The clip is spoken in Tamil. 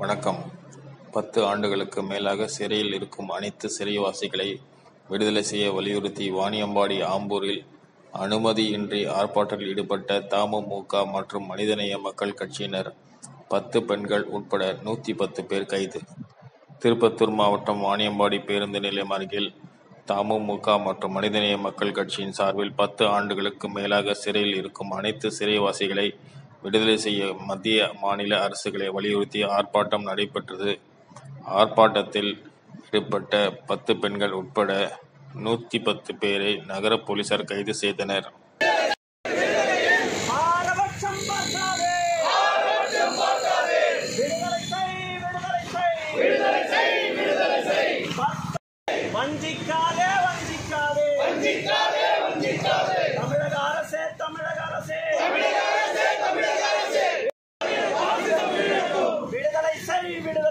வணக்கம். பத்து ஆண்டுகளுக்கு மேலாக சிறையில் இருக்கும் அனைத்து சிறைவாசிகளை விடுதலை செய்ய வலியுறுத்தி வாணியம்பாடி ஆம்பூரில் அனுமதியின்றி ஆர்ப்பாட்டத்தில் ஈடுபட்ட தமுமுக மற்றும் மனிதநேய மக்கள் கட்சியினர் பத்து பெண்கள் உட்பட நூற்றி பத்து பேர் கைது. திருப்பத்தூர் மாவட்டம் வாணியம்பாடி பேருந்து நிலையம் அருகில் தமுமுக மற்றும் மனிதநேய மக்கள் கட்சியின் சார்பில் பத்து ஆண்டுகளுக்கு மேலாக சிறையில் இருக்கும் அனைத்து சிறைவாசிகளை விடுதலை செய்ய மத்திய மாநில அரசுகளை வலியுறுத்தி ஆர்ப்பாட்டம் நடைபெற்றது. ஆர்ப்பாட்டத்தில் ஈடுபட்ட பத்து பெண்கள் உட்பட நூத்தி பத்து பேரை நகர போலீசார் கைது செய்தனர். வஞ்சிக்காதே. ಬಿಡುವ